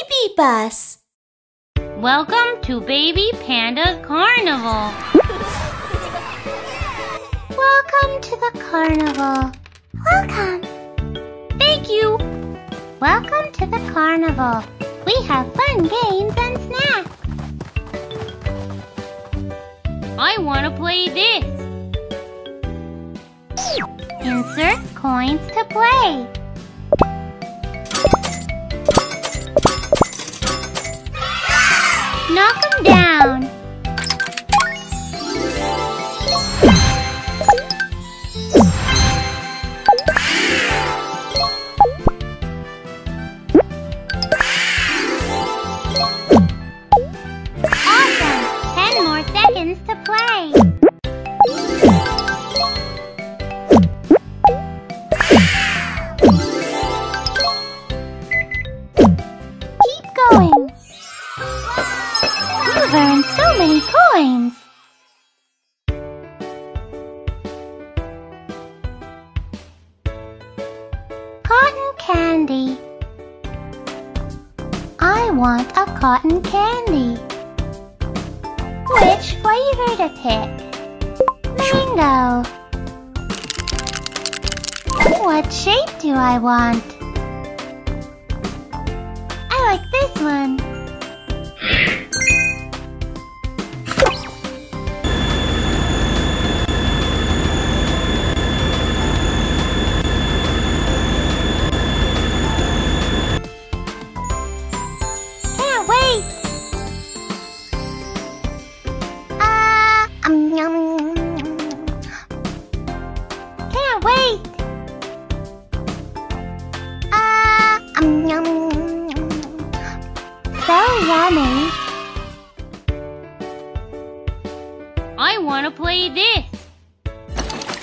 baby bus. Welcome to Baby Panda Carnival. Welcome to the carnival. Welcome. Thank you. Welcome to the carnival. We have fun games and snacks. I want to play this. Insert coins to play. You've earned so many coins. Cotton candy. I want a cotton candy. Which flavor to pick? Mango. What shape do I want?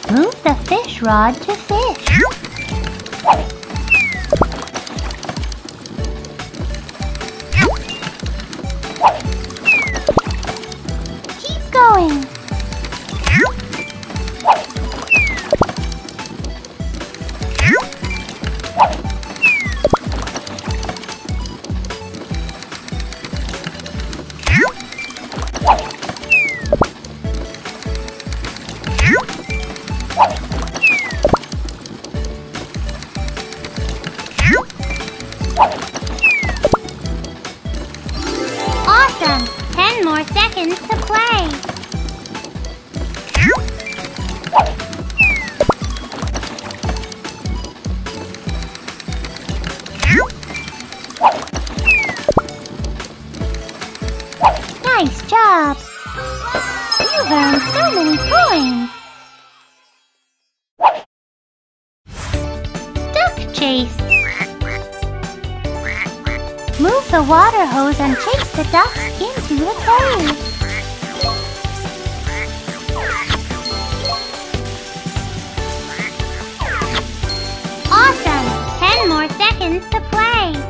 Move the fish rod to fish. Keep going. Awesome! Ten more seconds to chase! Move the water hose and chase the ducks into the cave. Awesome! Ten more seconds to play.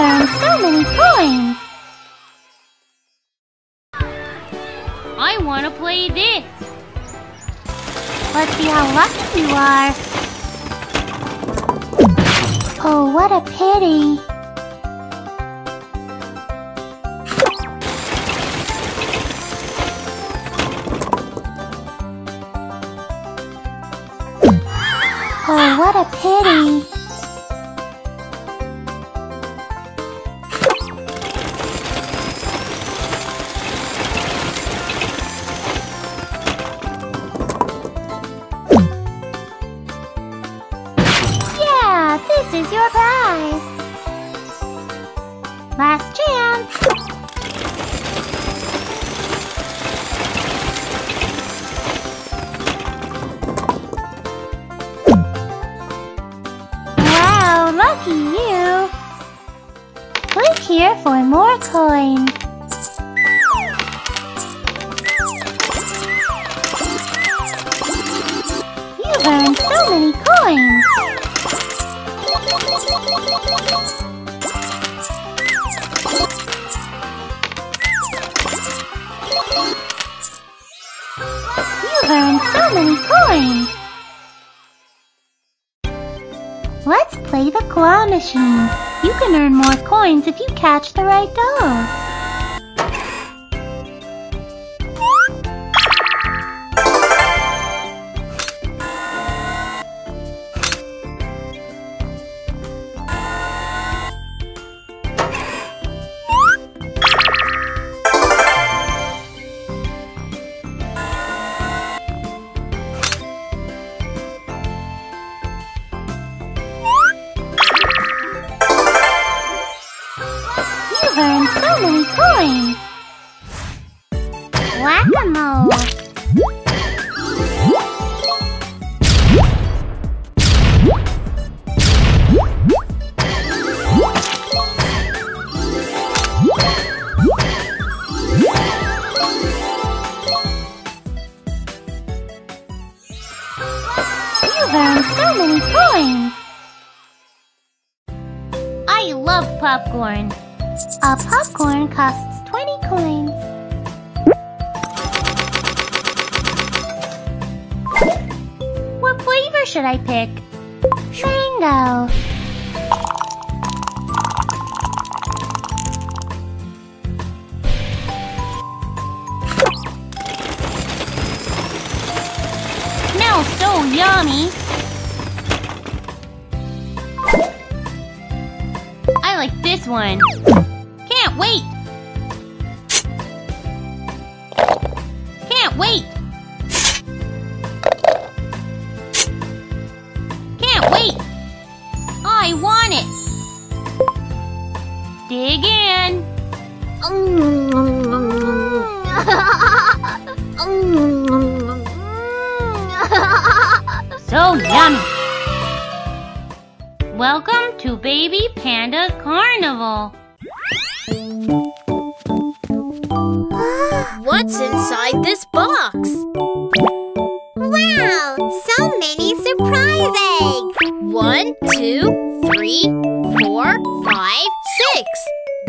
Earned so many coins. I want to play this. Let's see how lucky you are. Oh, what a pity. Oh, what a pity. here for more coin. You've earned so many coins. You've earned so many coins. Let's play the claw machine. You can earn more coins if you catch the right dog. You earned so many! I love popcorn! A popcorn costs should I pick? Mango. Smells so yummy. I like this one. Can't wait so yummy! Welcome to Baby Panda Carnival! What's inside this box? Wow! So many surprise eggs! One, two, three, four, five, six!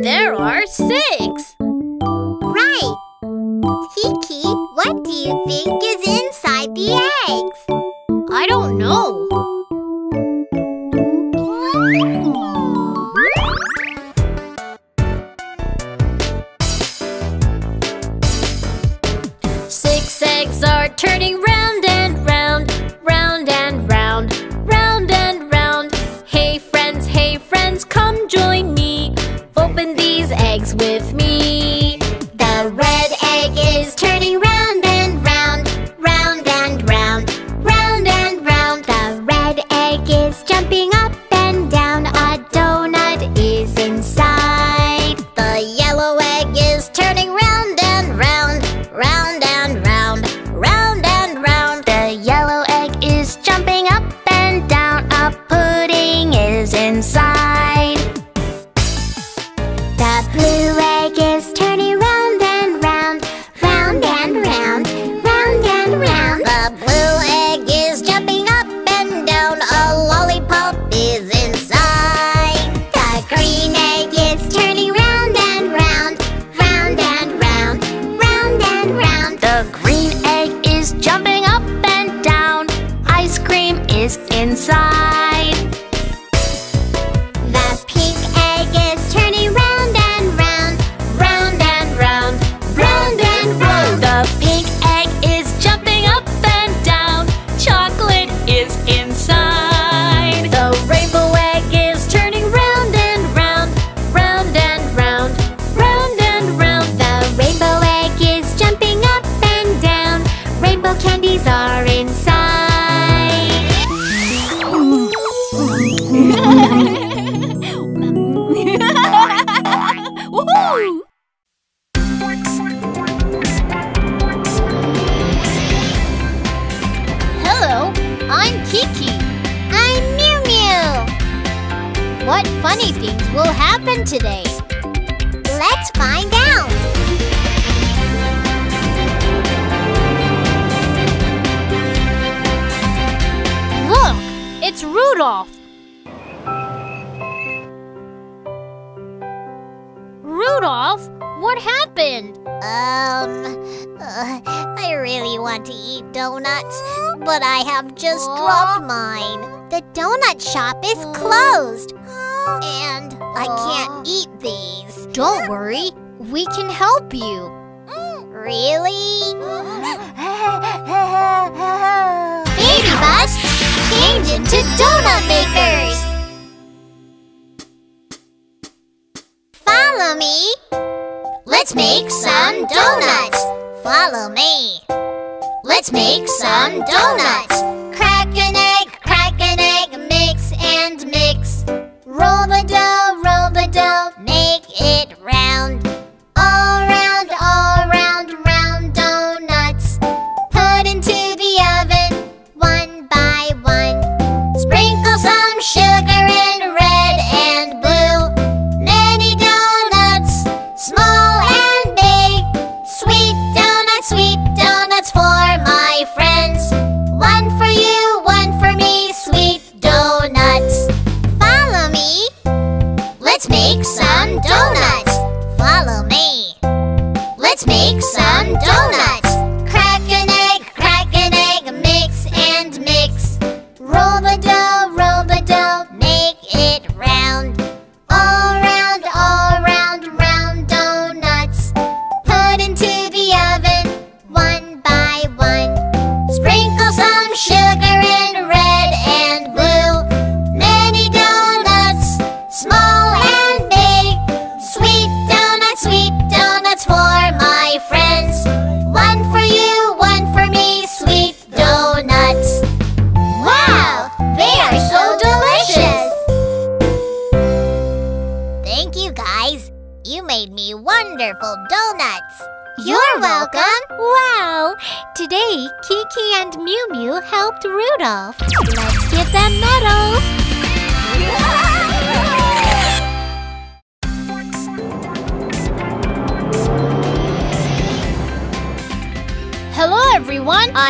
There are six! Right! Tiki, what do you think is inside the eggs? I don't know. Six eggs are turning red Hello, I'm Kiki. I'm Mew Mew. What funny things will happen today? Let's find out. Look, it's Rudolph. Rudolph, what happened? Um, uh, I really want to eat donuts, but I have just dropped mine. The donut shop is closed, and I can't eat these. Don't worry, we can help you. Really? Baby Bus, change into Donut Maker! Follow me! Let's make some donuts! Follow me! Let's make some donuts! Crack an egg, crack an egg, mix and mix. Roll the dough,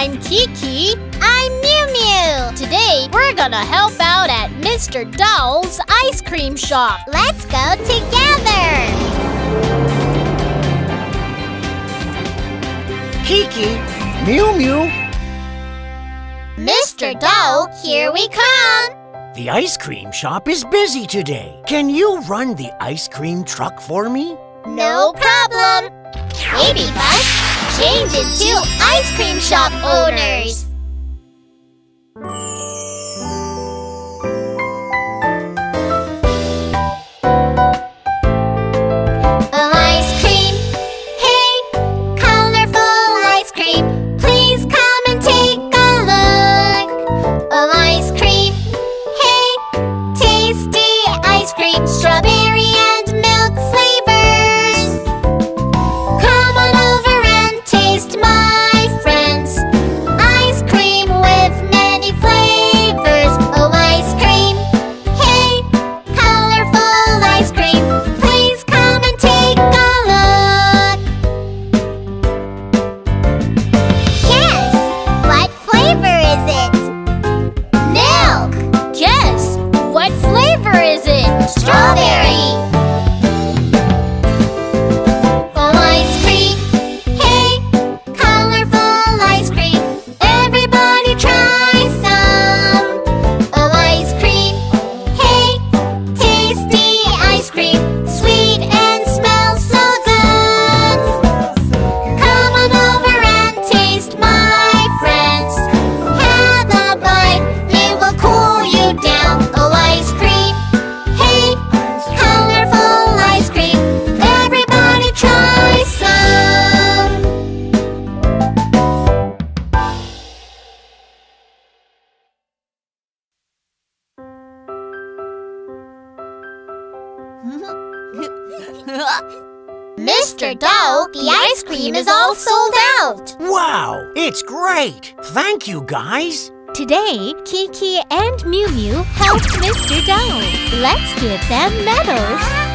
I'm Kiki. I'm Mew Mew. Today, we're gonna help out at Mr. Dowell's ice cream shop. Let's go together. Kiki, Mew Mew, Mr. Dowell, here we come. the ice cream shop is busy today. Can you run the ice cream truck for me? No problem. Baby Bus, change into ice cream shop owners. Mr. Doe, the ice cream is all sold out. Wow, it's great. Thank you, guys. Today, Kiki and Mew Mew helped Mr. Dowell. Let's give them medals.